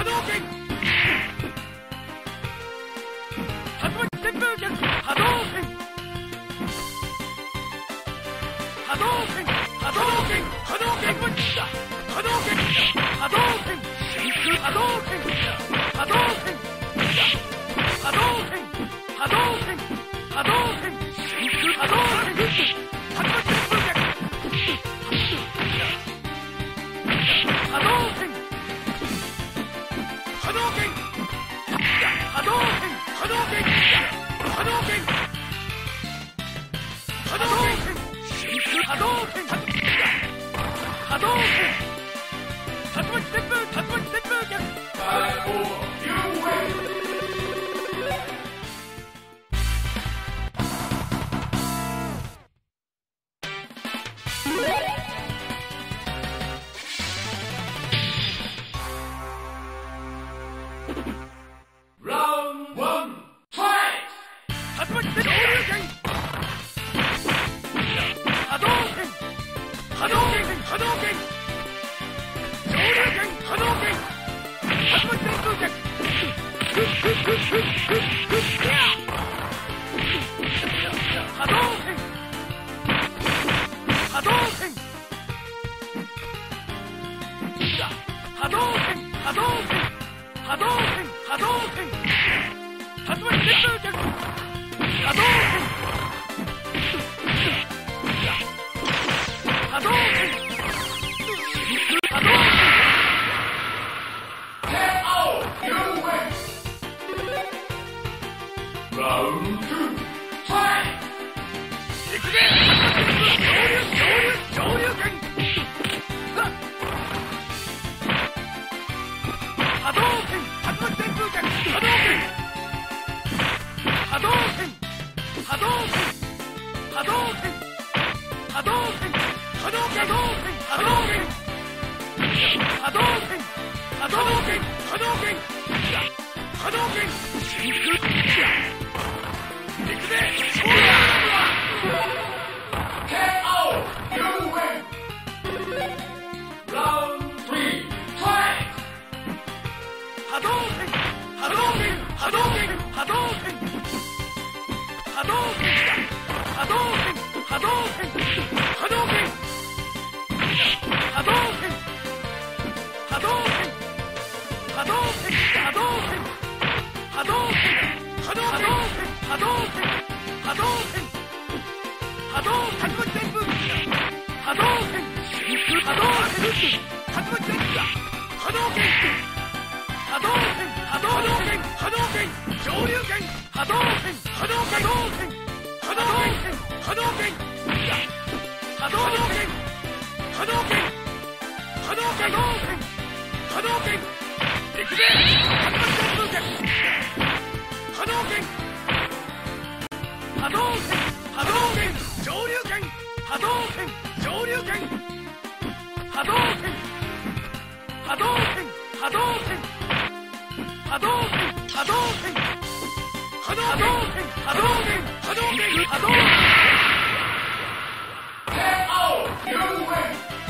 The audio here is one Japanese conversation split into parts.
波動拳波動拳旋風拳波動拳波動拳波動拳波動拳波動拳波動拳波動拳波動拳波動拳波動拳波動拳波動拳 Double ラウンドファイトいくぜ上流上流上流軍波動拳白幕電空拳波動拳波動拳波動拳波動拳波動拳波動拳波動拳波動拳波動拳波動拳波動拳波動拳波動拳波動拳波動拳波動拳波動拳波動拳波動立ち持ち旋風波動拳波動拳立ち持ち旋風波動拳波動拳波動拳波動拳上流拳波動拳波動拳波動拳波動拳波動拳波動拳波動拳波動拳波動立ち持ち旋風拳波動拳波動拳波動拳上流拳波動拳上流拳波動拳波動拳波動拳波動拳波動拳波動拳波動拳波動拳波動拳 KO! You win!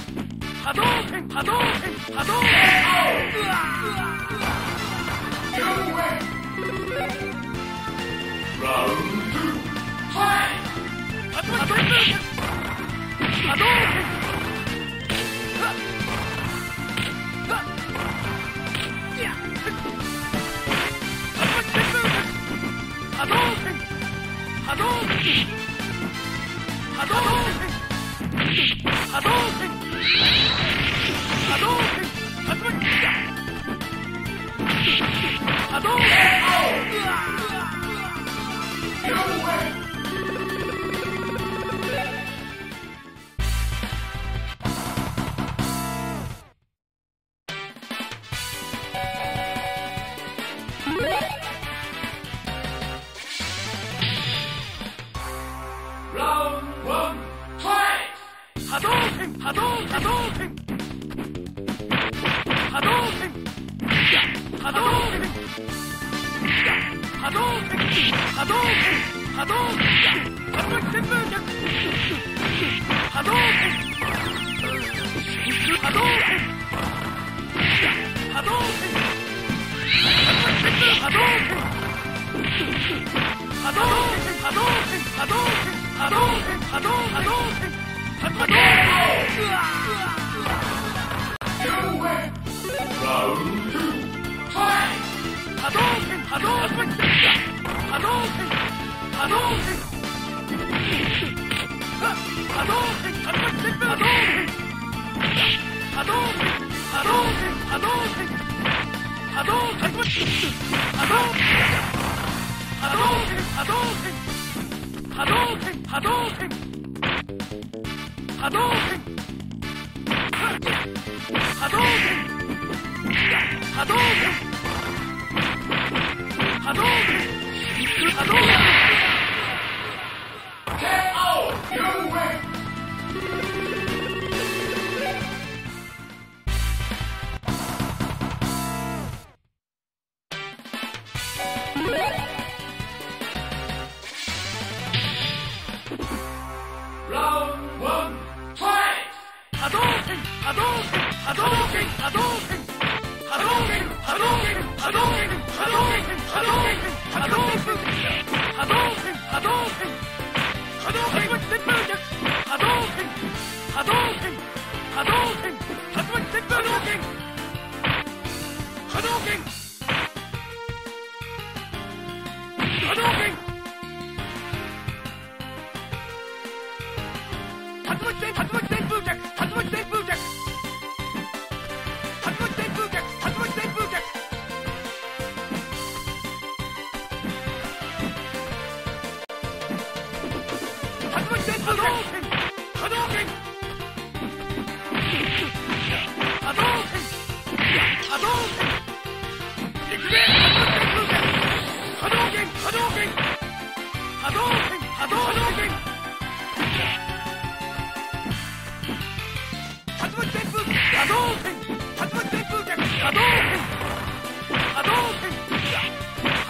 波動拳波動拳波動拳うわうわ Round two, fight! 波動拳波動拳波動拳波動拳波動拳波動拳阿东，阿东，阿东！波動拳波動拳 Hadouken! Hadouken!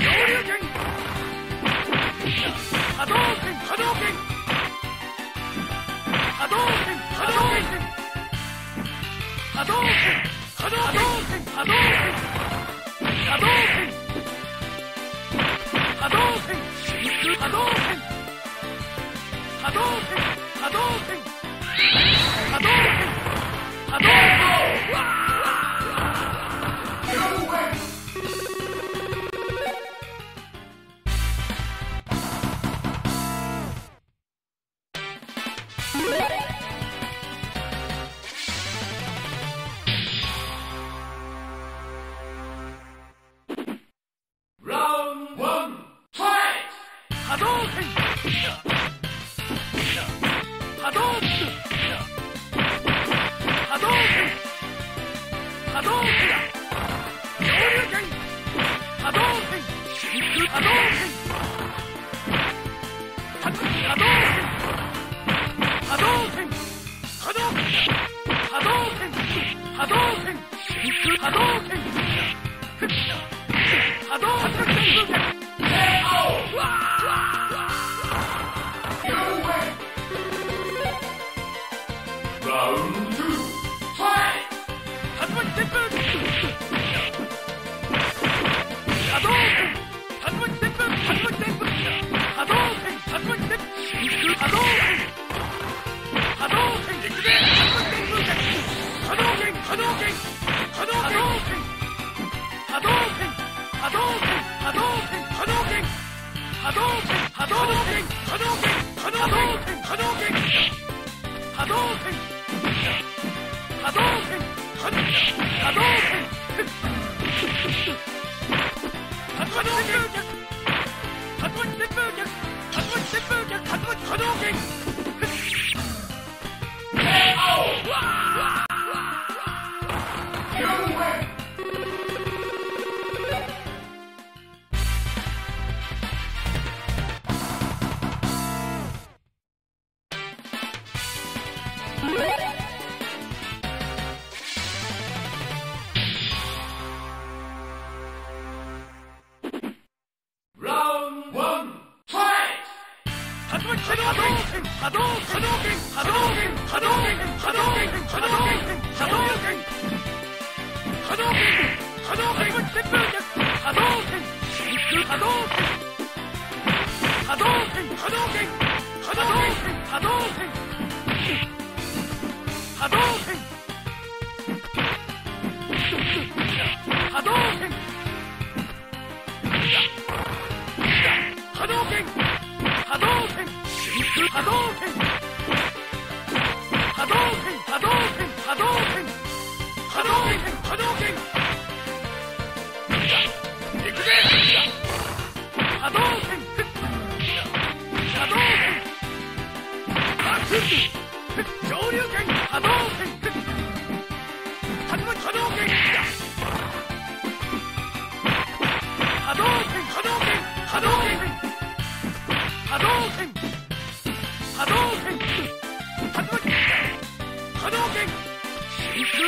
波動拳波動拳波動拳。波動波動拳波動拳波動拳波動拳波動拳波動拳波動拳波動拳波動拳波動拳波動拳波動拳波動拳波動拳波動拳波動拳波動拳波動拳波動拳波動拳波動拳波動拳波動拳波動拳波動拳上流拳波動拳波動拳波動拳波動拳波動拳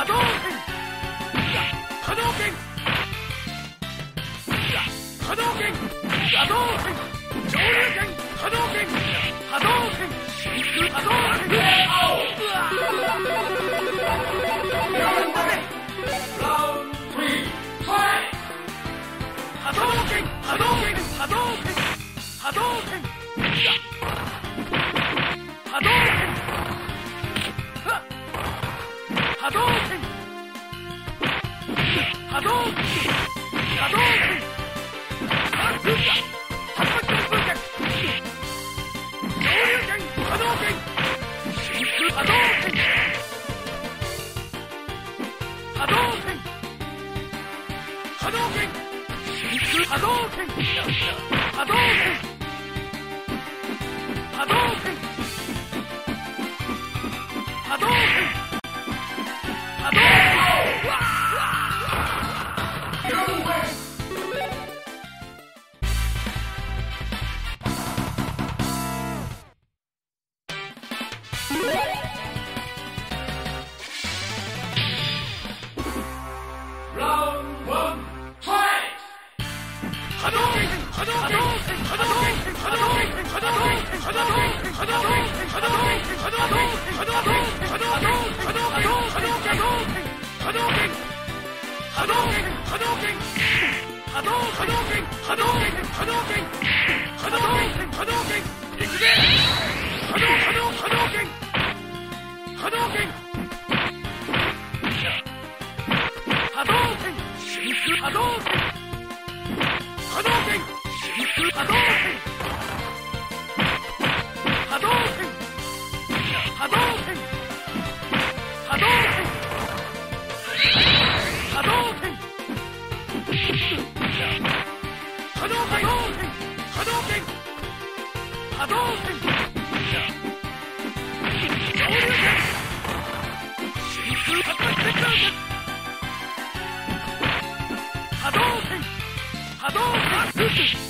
波動波動拳。波動拳。波動拳。上流拳。波動拳。波動拳。波動拳。波動拳波動拳波動拳波動拳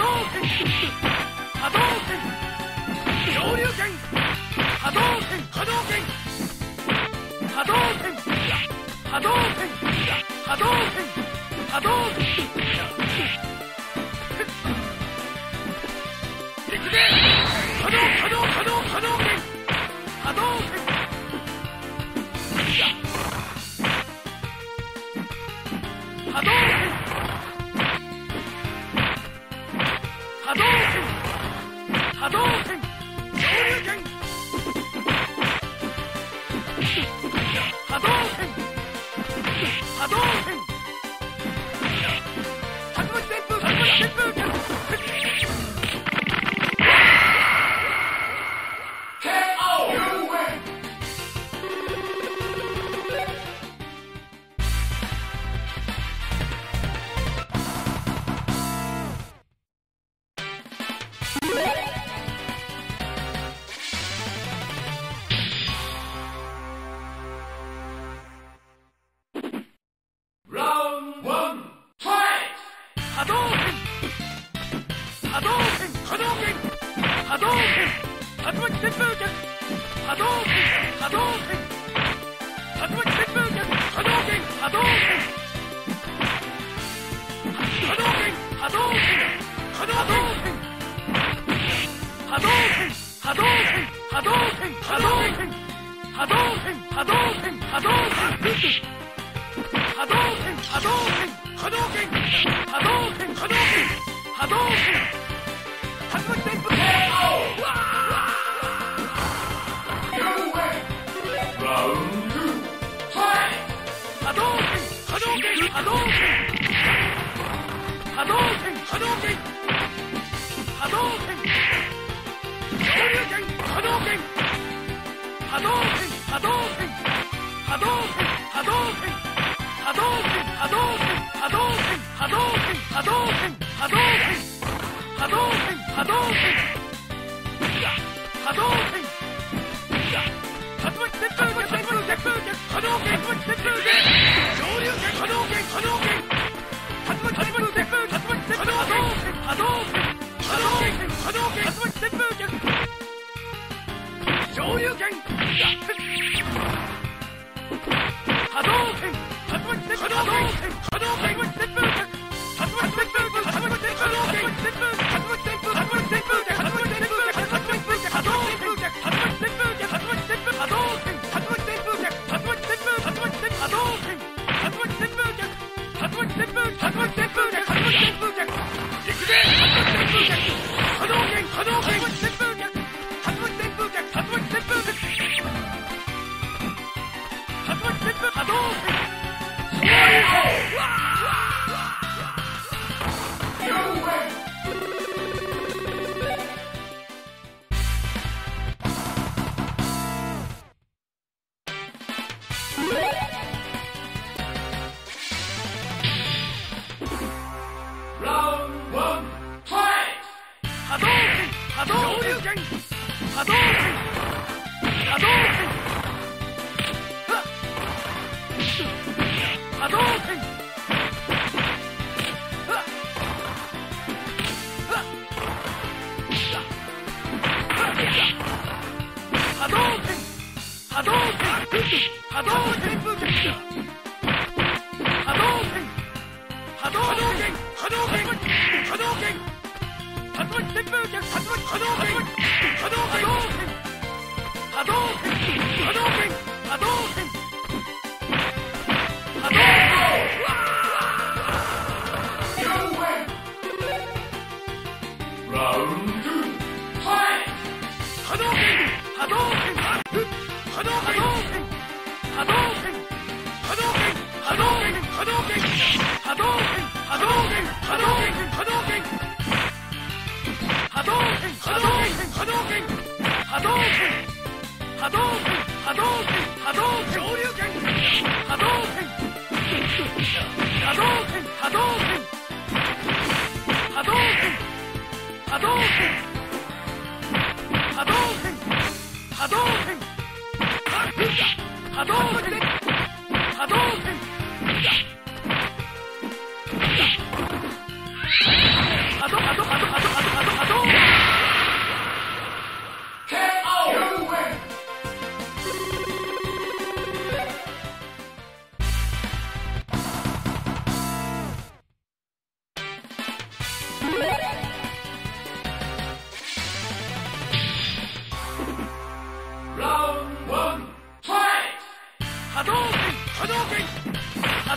動拳波動拳拳波動拳波動拳波動拳波動拳波動拳波動拳いくぜ波動波動波動波動拳波動拳波動拳 Hadouken! 上流圏波動拳波動拳波動拳波動拳 Hey! 波動拳波動拳波動拳波動拳波動拳波動拳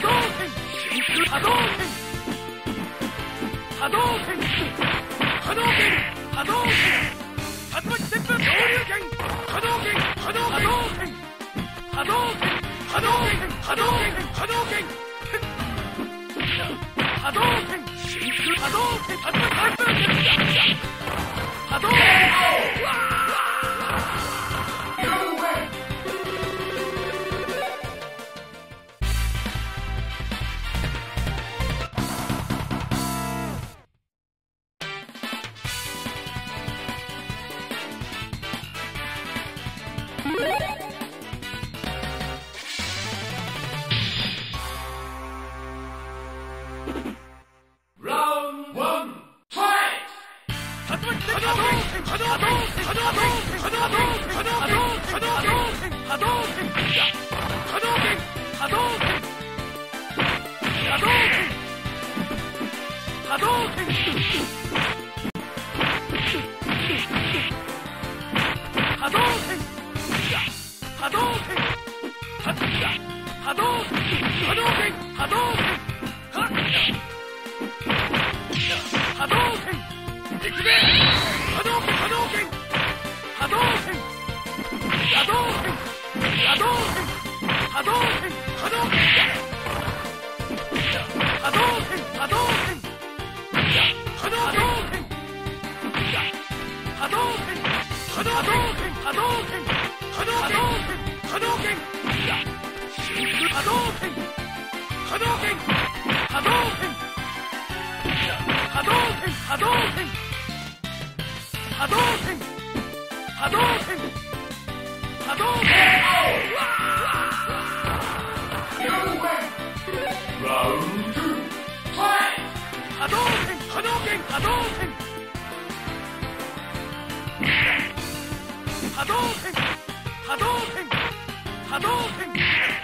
動拳波動拳波動拳波動拳波動拳竜巻旋風恐竜拳波動拳波動拳波動拳波動拳波動拳波動拳波動拳波動拳波動拳波動拳波動拳波動拳波動拳波動拳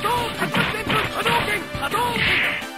動火動旋風波動拳波動拳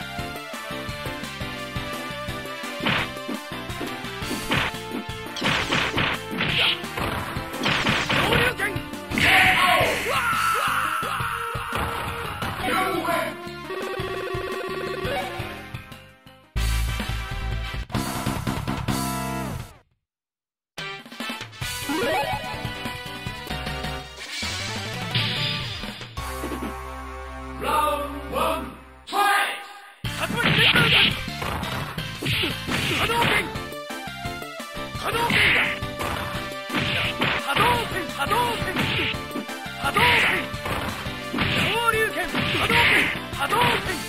波動拳波動拳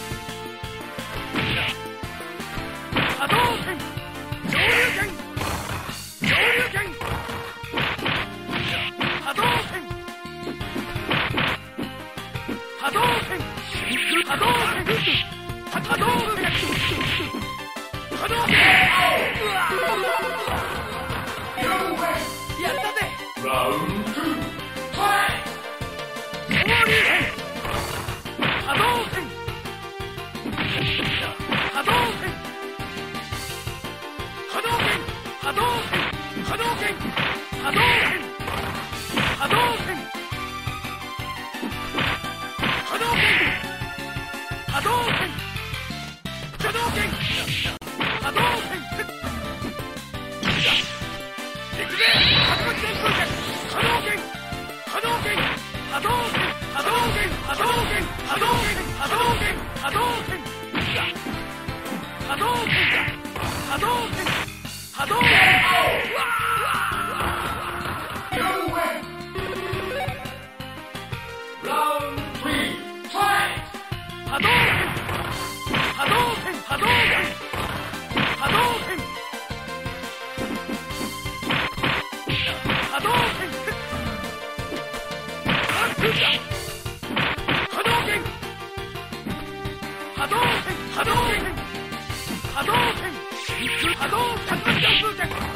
波動拳波動拳波動拳波動拳波動拳動拳波動拳波動拳ハックだ波動拳波動拳波動拳波動拳波動拳波動拳波動拳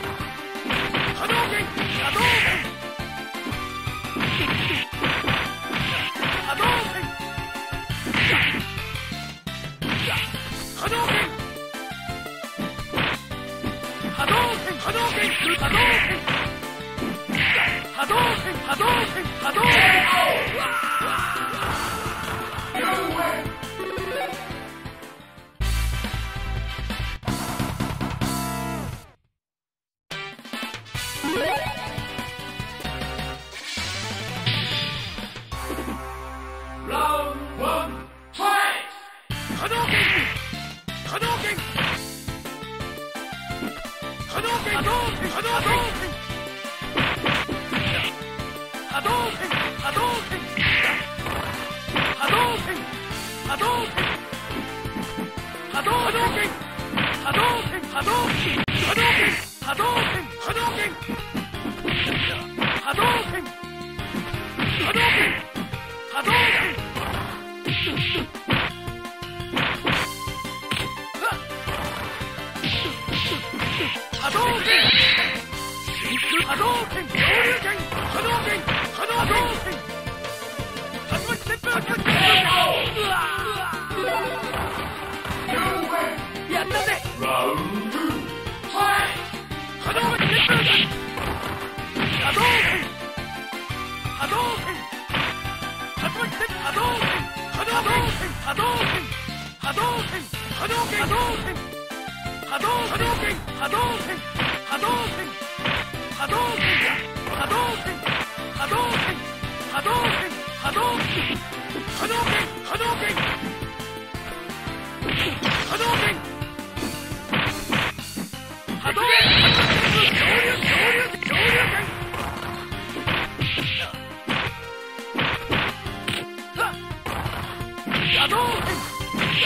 波動拳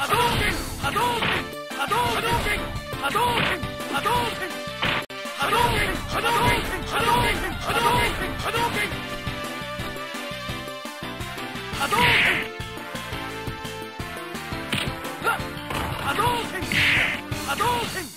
波動拳波